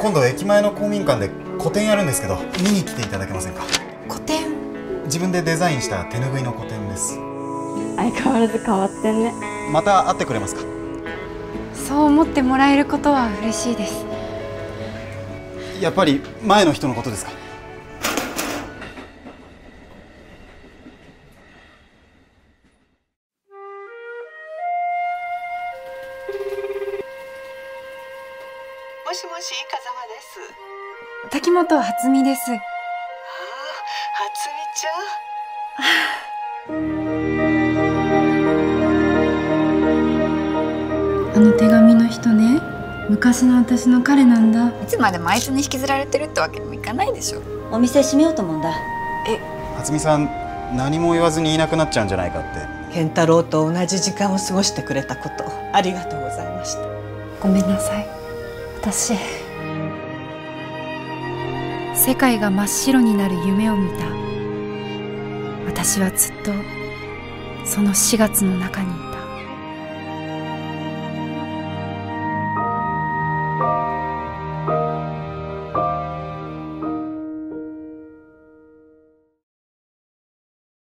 今度駅前の公民館で個展やるんですけど見に来ていただけませんか？個展？自分でデザインした手ぬぐいの個展です。相変わらず変わってんね。また会ってくれますか？そう思ってもらえることは嬉しいです。やっぱり前の人のことですか？もしもし風間です。滝本初美です。ああ初美ちゃん。あの手紙の人ね昔の私の彼なんだ。いつまでもあいつに引きずられてるってわけにもいかないでしょ。お店閉めようと思うんだ。初美さん何も言わずにいなくなっちゃうんじゃないかって。健太郎と同じ時間を過ごしてくれたことありがとうございました。ごめんなさい私世界が真っ白になる夢を見た。私はずっとその4月の中に。